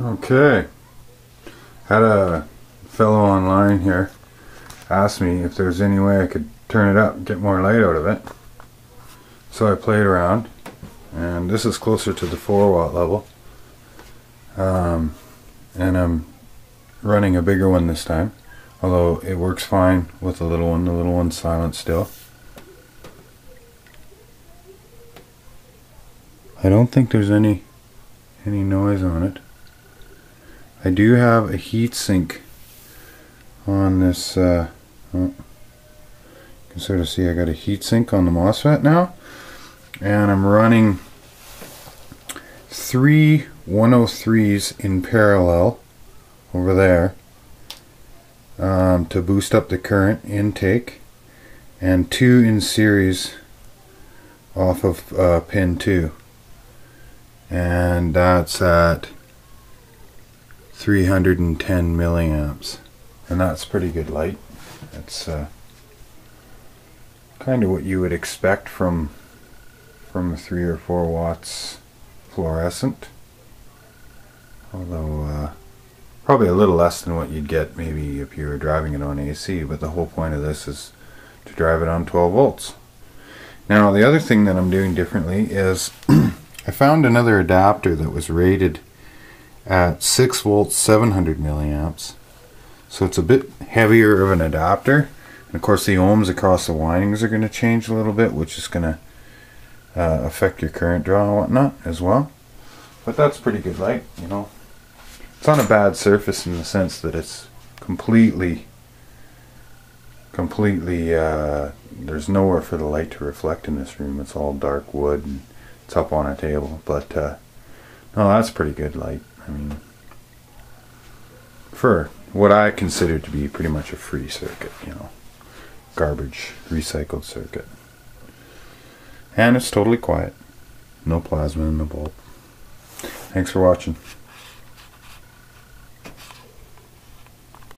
Okay. Had a fellow online here ask me if there's any way I could turn it up and get more light out of it. So I played around and this is closer to the 4 watt level. Um, and I'm running a bigger one this time. Although it works fine with the little one. The little one's silent still. I don't think there's any any noise on it. I do have a heatsink on this. Uh, oh, you can sort of see I got a heatsink on the MOSFET now, and I'm running three 103s in parallel over there um, to boost up the current intake, and two in series off of uh, pin 2 and that's at 310 milliamps. And that's pretty good light. It's uh, kind of what you would expect from from a 3 or 4 watts fluorescent. Although uh, probably a little less than what you'd get maybe if you were driving it on AC but the whole point of this is to drive it on 12 volts. Now the other thing that I'm doing differently is I found another adapter that was rated at 6 volts 700 milliamps. So it's a bit heavier of an adapter. And of course the ohms across the windings are going to change a little bit which is going to uh, affect your current draw and whatnot as well. But that's pretty good light you know. It's on a bad surface in the sense that it's completely completely uh, there's nowhere for the light to reflect in this room. It's all dark wood and it's up on a table. But uh, no that's pretty good light I mean, for what I consider to be pretty much a free circuit, you know, garbage recycled circuit. And it's totally quiet. No plasma in the bulb. Thanks for watching.